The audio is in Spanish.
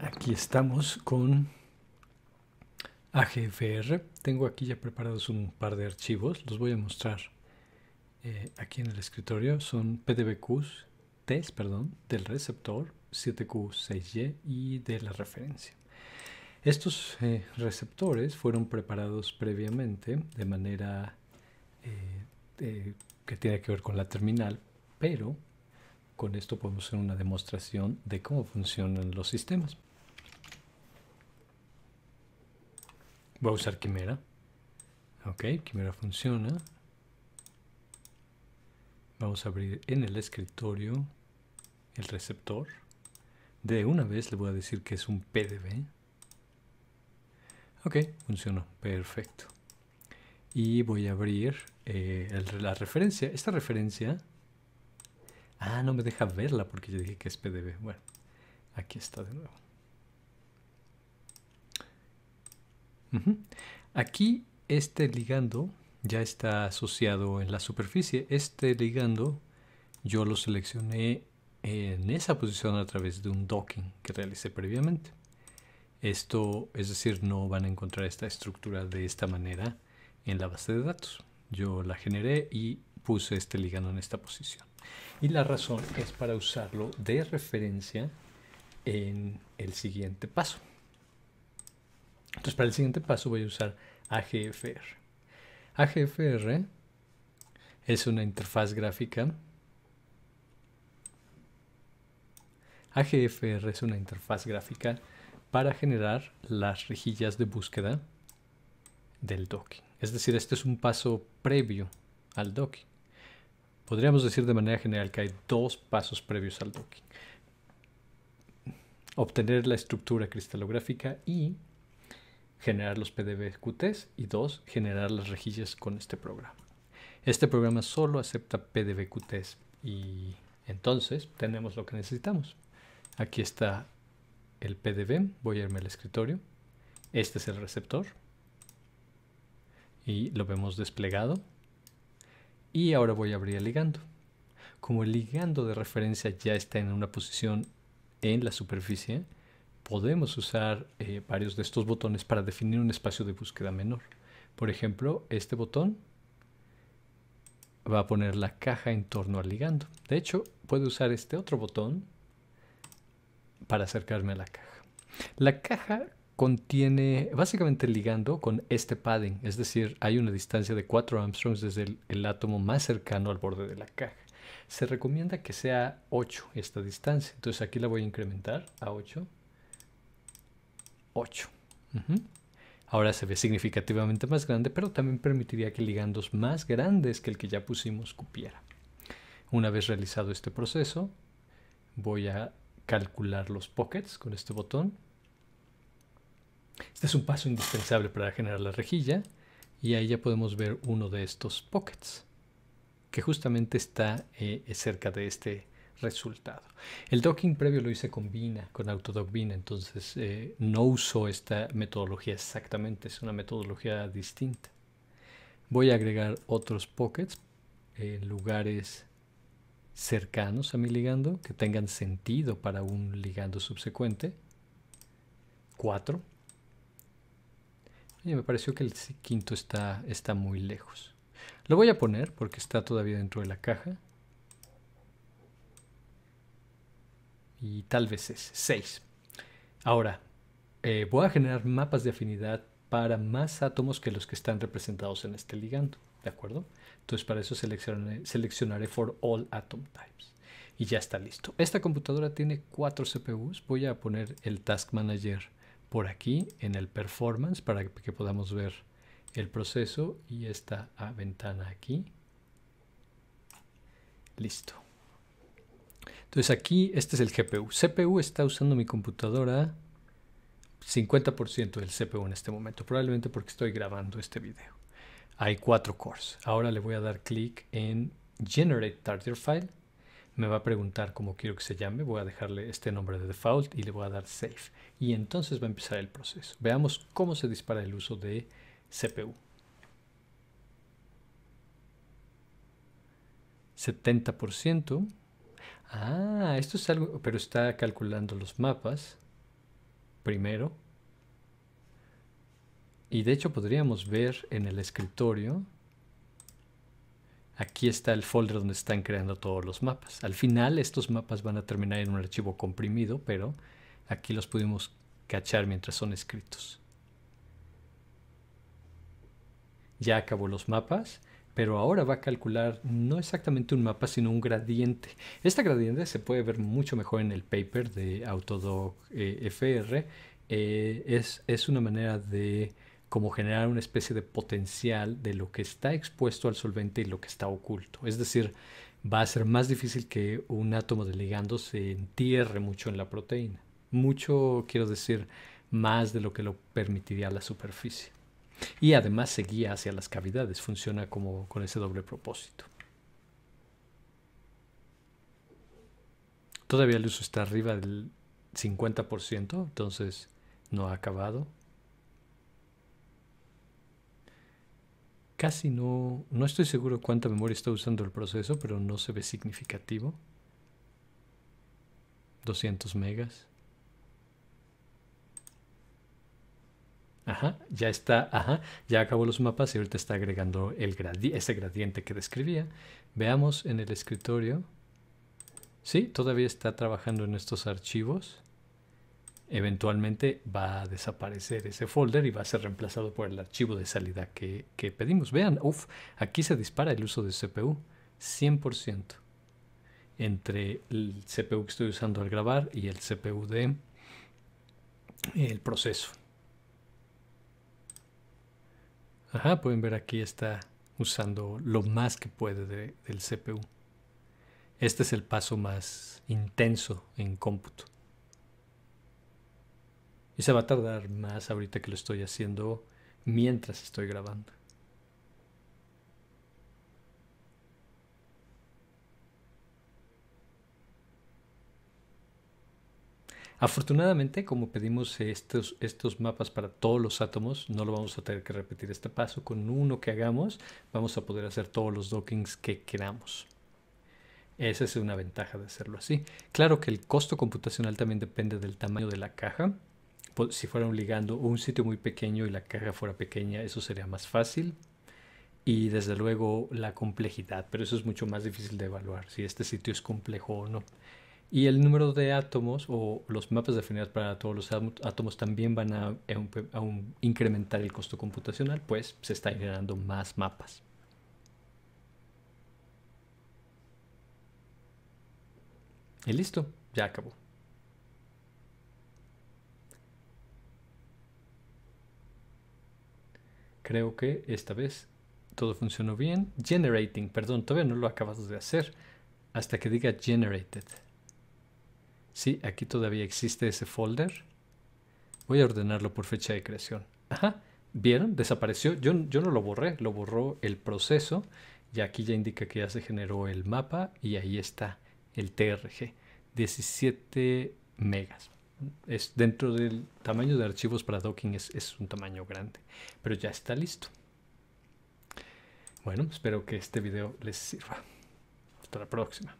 aquí estamos con AGFR. Tengo aquí ya preparados un par de archivos, los voy a mostrar eh, aquí en el escritorio. Son PDBQs, test, perdón, del receptor 7Q6Y y de la referencia. Estos eh, receptores fueron preparados previamente de manera eh, que tiene que ver con la terminal, pero con esto podemos hacer una demostración de cómo funcionan los sistemas. Voy a usar Quimera. Ok, Quimera funciona. Vamos a abrir en el escritorio el receptor. De una vez le voy a decir que es un PDB. Ok, funcionó. Perfecto. Y voy a abrir eh, la referencia. Esta referencia Ah, no me deja verla porque yo dije que es PDB. Bueno, aquí está de nuevo. Aquí este ligando ya está asociado en la superficie. Este ligando yo lo seleccioné en esa posición a través de un docking que realicé previamente. Esto, es decir, no van a encontrar esta estructura de esta manera en la base de datos. Yo la generé y puse este ligando en esta posición. Y la razón es para usarlo de referencia en el siguiente paso. Entonces, para el siguiente paso voy a usar AGFR. AGFR es una interfaz gráfica. AGFR es una interfaz gráfica para generar las rejillas de búsqueda del docking. Es decir, este es un paso previo al docking. Podríamos decir de manera general que hay dos pasos previos al docking. Obtener la estructura cristalográfica y generar los PDBQTs y dos, generar las rejillas con este programa. Este programa solo acepta PDBQTs y entonces tenemos lo que necesitamos. Aquí está el PDB, voy a irme al escritorio. Este es el receptor y lo vemos desplegado y ahora voy a abrir el ligando. Como el ligando de referencia ya está en una posición en la superficie, podemos usar eh, varios de estos botones para definir un espacio de búsqueda menor. Por ejemplo, este botón va a poner la caja en torno al ligando. De hecho, puedo usar este otro botón para acercarme a la caja. La caja contiene básicamente ligando con este padding, es decir, hay una distancia de 4 Armstrongs desde el, átomo más cercano al borde de la caja. Se recomienda que sea 8 esta distancia, entonces aquí la voy a incrementar a 8. 8. Ahora se ve significativamente más grande, pero también permitiría que ligandos más grandes que el que ya pusimos cupiera. Una vez realizado este proceso, voy a calcular los pockets con este botón este es un paso indispensable para generar la rejilla y ahí ya podemos ver uno de estos pockets que justamente está eh, cerca de este resultado. El docking previo lo hice con Bina, con Autodoc Bina, entonces eh, no uso esta metodología exactamente, es una metodología distinta. Voy a agregar otros pockets en lugares cercanos a mi ligando que tengan sentido para un ligando subsecuente. Me pareció que el quinto está, está muy lejos. Lo voy a poner porque está todavía dentro de la caja. Y tal vez es 6. Ahora, eh, voy a generar mapas de afinidad para más átomos que los que están representados en este ligando. ¿De acuerdo? Entonces para eso seleccionaré, seleccionaré for all atom types. Y ya está listo. Esta computadora tiene 4 CPUs. Voy a poner el Task Manager por aquí en el performance para que podamos ver el proceso y esta ventana aquí. Listo. Entonces aquí este es el GPU. CPU está usando mi computadora 50% del CPU en este momento, probablemente porque estoy grabando este video. Hay cuatro cores. Ahora le voy a dar clic en Generate Target File me va a preguntar cómo quiero que se llame, voy a dejarle este nombre de default y le voy a dar save. Y entonces va a empezar el proceso. Veamos cómo se dispara el uso de CPU. 70%. Ah, esto es algo, pero está calculando los mapas. primero. Y de hecho podríamos ver en el escritorio, aquí está el folder donde están creando todos los mapas. Al final estos mapas van a terminar en un archivo comprimido, pero aquí los pudimos cachar mientras son escritos. Ya acabó los mapas pero ahora va a calcular no exactamente un mapa, sino un gradiente. Este gradiente se puede ver mucho mejor en el paper de Autodoc eh, FR. Eh, es, es, una manera de como generar una especie de potencial de lo que está expuesto al solvente y lo que está oculto. Es decir, va a ser más difícil que un átomo de ligando se entierre mucho en la proteína. Mucho, quiero decir, más de lo que lo permitiría la superficie. Y además se guía hacia las cavidades, funciona como con ese doble propósito. Todavía el uso está arriba del 50%, entonces no ha acabado. Casi no, no estoy seguro cuánta memoria está usando el proceso, pero no se ve significativo. 200 megas. Ajá, ya está, ajá, ya acabó los mapas y ahorita está agregando el ese gradiente que describía. Veamos en el escritorio. Sí, todavía está trabajando en estos archivos. Eventualmente va a desaparecer ese folder y va a ser reemplazado por el archivo de salida que, que pedimos. Vean, uff, aquí se dispara el uso de CPU. 100%. Entre el CPU que estoy usando al grabar y el CPU de el proceso. Ajá, pueden ver aquí está usando lo más que puede del CPU. Este es el paso más intenso en cómputo. Y se va a tardar más ahorita que lo estoy haciendo mientras estoy grabando. Afortunadamente, como pedimos estos, estos mapas para todos los átomos, no lo vamos a tener que repetir este paso. Con uno que hagamos, vamos a poder hacer todos los dockings que queramos. Esa es una ventaja de hacerlo así. Claro que el costo computacional también depende del tamaño de la caja. Si fuera un ligando un sitio muy pequeño y la caja fuera pequeña, eso sería más fácil. Y desde luego la complejidad, pero eso es mucho más difícil de evaluar, si este sitio es complejo o no. Y el número de átomos o los mapas de afinidad para todos los átomos también van a, incrementar el costo computacional, pues se están generando más mapas. Y listo, ya acabó. Creo que esta vez todo funcionó bien. Generating, perdón, todavía no lo acabas de hacer hasta que diga generated. Sí, aquí todavía existe ese folder. Voy a ordenarlo por fecha de creación. Ajá, ¿vieron? Desapareció. Yo, yo no lo borré, lo borró el proceso. Y aquí ya indica que ya se generó el mapa y ahí está el TRG. 17 megas. Es dentro del tamaño de archivos para docking es, es un tamaño grande. Pero ya está listo. Bueno, espero que este video les sirva. Hasta la próxima.